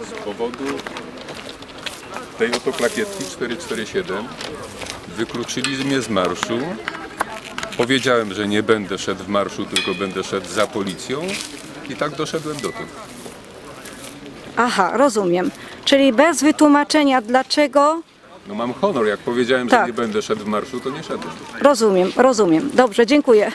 Z powodu tej oto plakietki 447 wykluczyli mnie z marszu. Powiedziałem, że nie będę szedł w marszu, tylko będę szedł za policją i tak doszedłem do tego. Aha, rozumiem. Czyli bez wytłumaczenia dlaczego. No mam honor, jak powiedziałem, Tak. że nie będę szedł w marszu, to nie szedłem. Rozumiem, rozumiem. Dobrze, dziękuję.